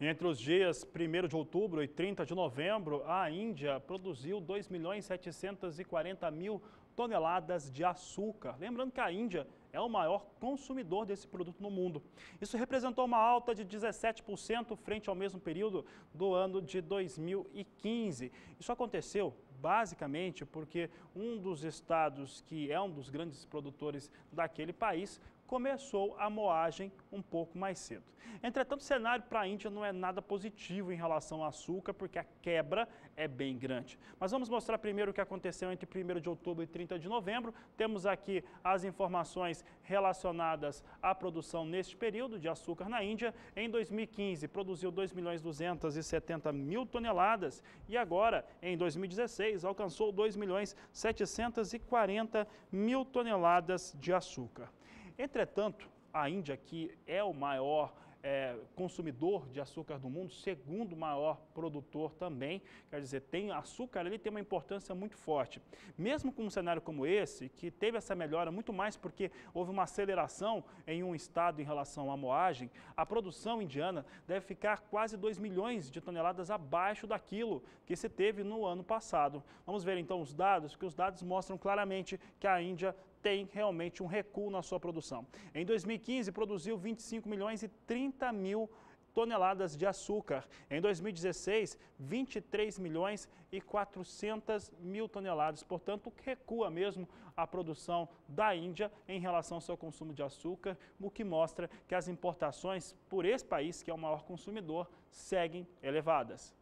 Entre os dias 1 de outubro e 30 de novembro, a Índia produziu 2 milhões 740 mil toneladas de açúcar. Lembrando que a Índia é o maior consumidor desse produto no mundo. Isso representou uma alta de 17% frente ao mesmo período do ano de 2015. Isso aconteceu basicamente porque um dos estados que é um dos grandes produtores daquele país começou a moagem um pouco mais cedo. Entretanto, o cenário para a Índia não é nada positivo em relação ao açúcar, porque a quebra é bem grande. Mas vamos mostrar primeiro o que aconteceu entre 1 de outubro e 30 de novembro. Temos aqui as informações relacionadas à produção neste período de açúcar na Índia. Em 2015, produziu 2 milhões 270 mil toneladas e agora, em 2016, alcançou 2 milhões 740 mil toneladas de açúcar. Entretanto, a Índia, que é o maior é, consumidor de açúcar do mundo, segundo maior produtor também, quer dizer, tem açúcar ali tem uma importância muito forte. Mesmo com um cenário como esse, que teve essa melhora muito mais porque houve uma aceleração em um estado em relação à moagem, a produção indiana deve ficar quase 2 milhões de toneladas abaixo daquilo que se teve no ano passado. Vamos ver então os dados, que os dados mostram claramente que a Índia tem realmente um recuo na sua produção. Em 2015, produziu 25 milhões e 30 mil toneladas de açúcar. Em 2016, 23 milhões e 400 mil toneladas. Portanto, recua mesmo a produção da Índia em relação ao seu consumo de açúcar, o que mostra que as importações por esse país, que é o maior consumidor, seguem elevadas.